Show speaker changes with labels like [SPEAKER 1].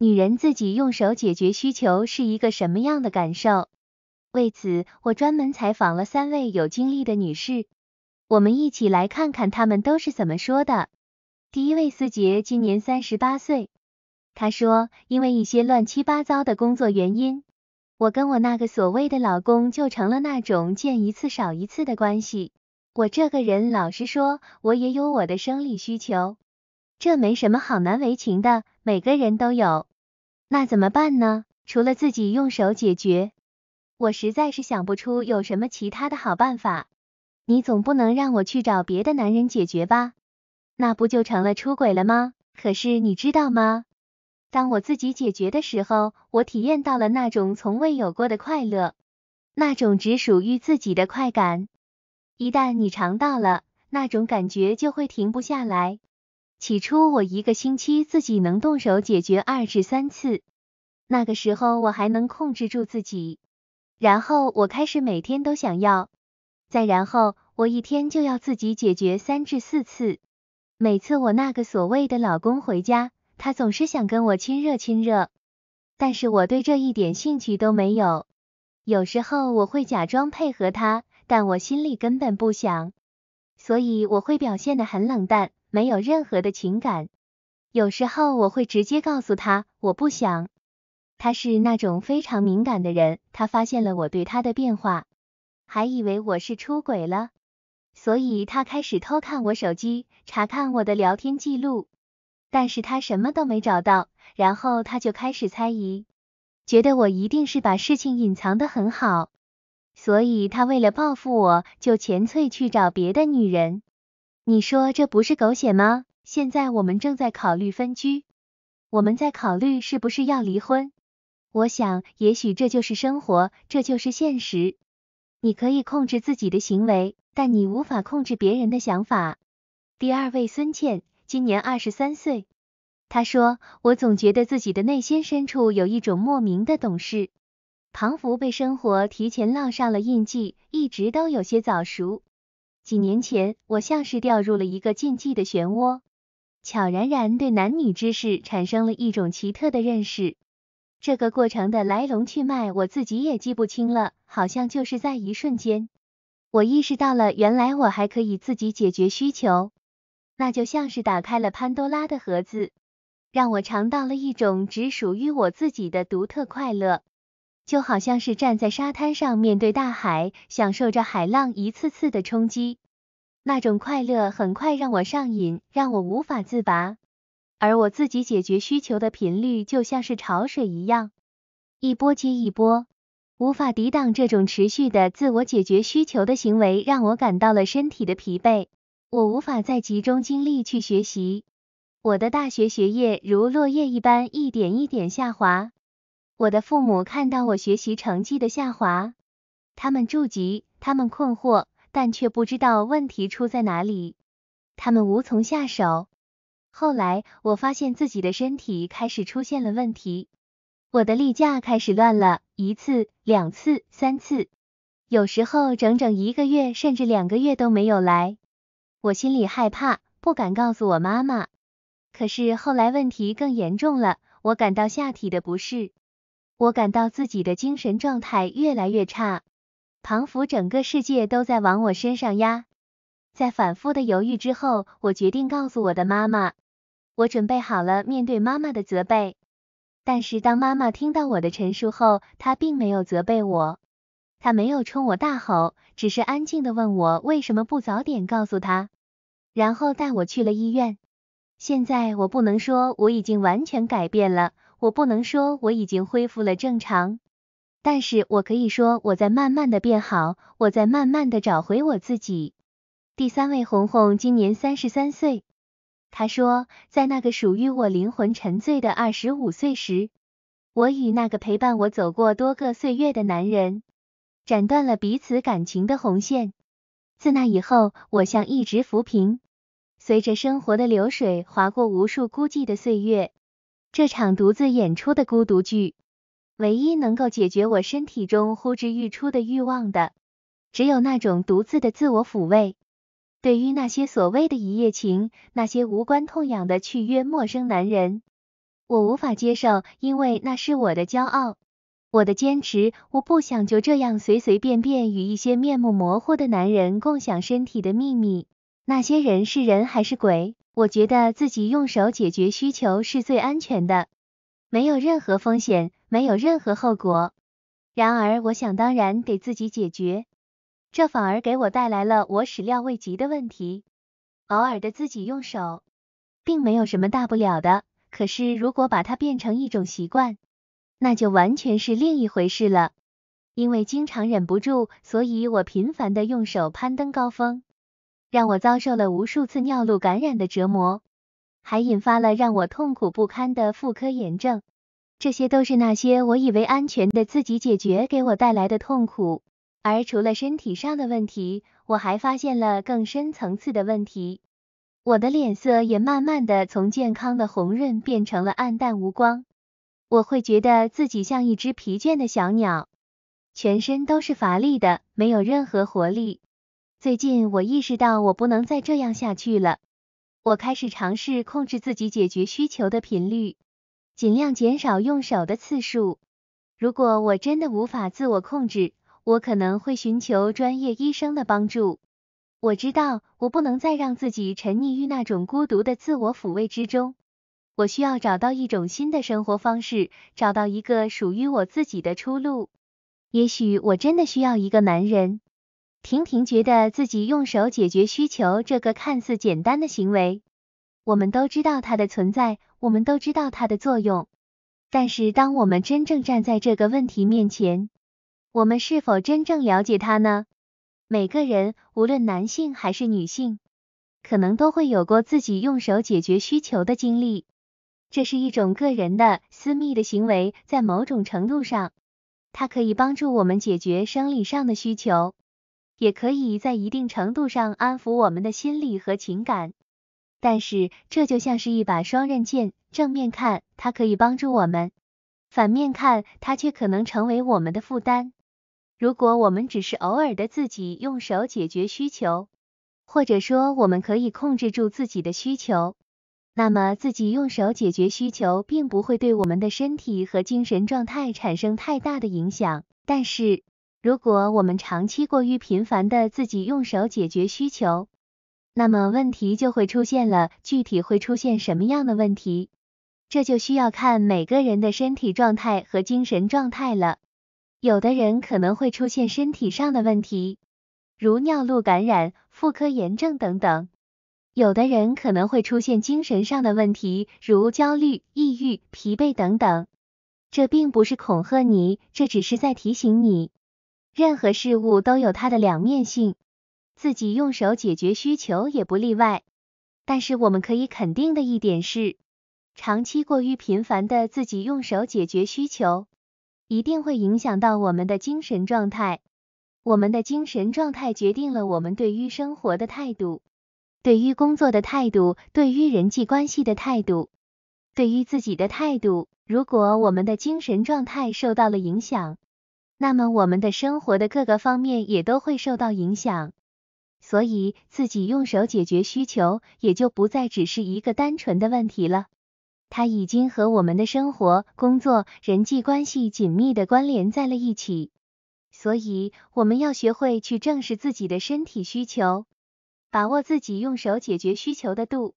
[SPEAKER 1] 女人自己用手解决需求是一个什么样的感受？为此，我专门采访了三位有经历的女士，我们一起来看看她们都是怎么说的。第一位思杰今年三十八岁，她说，因为一些乱七八糟的工作原因，我跟我那个所谓的老公就成了那种见一次少一次的关系。我这个人，老实说，我也有我的生理需求。这没什么好难为情的，每个人都有。那怎么办呢？除了自己用手解决，我实在是想不出有什么其他的好办法。你总不能让我去找别的男人解决吧？那不就成了出轨了吗？可是你知道吗？当我自己解决的时候，我体验到了那种从未有过的快乐，那种只属于自己的快感。一旦你尝到了，那种感觉就会停不下来。起初我一个星期自己能动手解决二至三次，那个时候我还能控制住自己。然后我开始每天都想要，再然后我一天就要自己解决三至四次。每次我那个所谓的老公回家，他总是想跟我亲热亲热，但是我对这一点兴趣都没有。有时候我会假装配合他，但我心里根本不想，所以我会表现的很冷淡。没有任何的情感，有时候我会直接告诉他我不想。他是那种非常敏感的人，他发现了我对他的变化，还以为我是出轨了，所以他开始偷看我手机，查看我的聊天记录，但是他什么都没找到，然后他就开始猜疑，觉得我一定是把事情隐藏的很好，所以他为了报复我，就前脆去找别的女人。你说这不是狗血吗？现在我们正在考虑分居，我们在考虑是不是要离婚。我想，也许这就是生活，这就是现实。你可以控制自己的行为，但你无法控制别人的想法。第二位孙倩，今年二十三岁，她说：“我总觉得自己的内心深处有一种莫名的懂事，仿佛被生活提前烙上了印记，一直都有些早熟。”几年前，我像是掉入了一个禁忌的漩涡，悄然然对男女之事产生了一种奇特的认识。这个过程的来龙去脉，我自己也记不清了，好像就是在一瞬间，我意识到了，原来我还可以自己解决需求，那就像是打开了潘多拉的盒子，让我尝到了一种只属于我自己的独特快乐。就好像是站在沙滩上面对大海，享受着海浪一次次的冲击，那种快乐很快让我上瘾，让我无法自拔。而我自己解决需求的频率就像是潮水一样，一波接一波，无法抵挡这种持续的自我解决需求的行为，让我感到了身体的疲惫，我无法再集中精力去学习，我的大学学业如落叶一般一点一点下滑。我的父母看到我学习成绩的下滑，他们着急，他们困惑，但却不知道问题出在哪里，他们无从下手。后来我发现自己的身体开始出现了问题，我的例假开始乱了，一次、两次、三次，有时候整整一个月甚至两个月都没有来。我心里害怕，不敢告诉我妈妈。可是后来问题更严重了，我感到下体的不适。我感到自己的精神状态越来越差，仿佛整个世界都在往我身上压。在反复的犹豫之后，我决定告诉我的妈妈，我准备好了面对妈妈的责备。但是当妈妈听到我的陈述后，她并没有责备我，她没有冲我大吼，只是安静的问我为什么不早点告诉她，然后带我去了医院。现在我不能说我已经完全改变了。我不能说我已经恢复了正常，但是我可以说我在慢慢的变好，我在慢慢的找回我自己。第三位红红今年三十三岁，她说，在那个属于我灵魂沉醉的二十五岁时，我与那个陪伴我走过多个岁月的男人，斩断了彼此感情的红线。自那以后，我像一直浮萍，随着生活的流水划过无数孤寂的岁月。这场独自演出的孤独剧，唯一能够解决我身体中呼之欲出的欲望的，只有那种独自的自我抚慰。对于那些所谓的一夜情，那些无关痛痒的去约陌生男人，我无法接受，因为那是我的骄傲，我的坚持。我不想就这样随随便便与一些面目模糊的男人共享身体的秘密。那些人是人还是鬼？我觉得自己用手解决需求是最安全的，没有任何风险，没有任何后果。然而，我想当然给自己解决，这反而给我带来了我始料未及的问题。偶尔的自己用手，并没有什么大不了的。可是，如果把它变成一种习惯，那就完全是另一回事了。因为经常忍不住，所以我频繁的用手攀登高峰，让我遭受了无数次尿路感染的折磨，还引发了让我痛苦不堪的妇科炎症。这些都是那些我以为安全的自己解决给我带来的痛苦。而除了身体上的问题，我还发现了更深层次的问题。我的脸色也慢慢的从健康的红润变成了暗淡无光，我会觉得自己像一只疲倦的小鸟，全身都是乏力的，没有任何活力。最近我意识到我不能再这样下去了，我开始尝试控制自己解决需求的频率，尽量减少用手的次数。如果我真的无法自我控制，我可能会寻求专业医生的帮助。我知道，我不能再让自己沉溺于那种孤独的自我抚慰之中。我需要找到一种新的生活方式，找到一个属于我自己的出路。也许我真的需要一个男人。婷婷觉得自己用手解决需求这个看似简单的行为，我们都知道它的存在，我们都知道它的作用。但是，当我们真正站在这个问题面前，我们是否真正了解它呢？每个人，无论男性还是女性，可能都会有过自己用手解决需求的经历。这是一种个人的、私密的行为，在某种程度上，它可以帮助我们解决生理上的需求，也可以在一定程度上安抚我们的心理和情感。但是，这就像是一把双刃剑，正面看，它可以帮助我们；反面看，它却可能成为我们的负担。如果我们只是偶尔的自己用手解决需求，或者说我们可以控制住自己的需求，那么自己用手解决需求并不会对我们的身体和精神状态产生太大的影响。但是，如果我们长期过于频繁的自己用手解决需求，那么问题就会出现了。具体会出现什么样的问题，这就需要看每个人的身体状态和精神状态了。有的人可能会出现身体上的问题，如尿路感染、妇科炎症等等；有的人可能会出现精神上的问题，如焦虑、抑郁、疲惫等等。这并不是恐吓你，这只是在提醒你，任何事物都有它的两面性，自己用手解决需求也不例外。但是我们可以肯定的一点是，长期过于频繁的自己用手解决需求。一定会影响到我们的精神状态，我们的精神状态决定了我们对于生活的态度，对于工作的态度，对于人际关系的态度，对于自己的态度。如果我们的精神状态受到了影响，那么我们的生活的各个方面也都会受到影响。所以，自己用手解决需求，也就不再只是一个单纯的问题了。它已经和我们的生活、工作、人际关系紧密的关联在了一起，所以我们要学会去正视自己的身体需求，把握自己用手解决需求的度。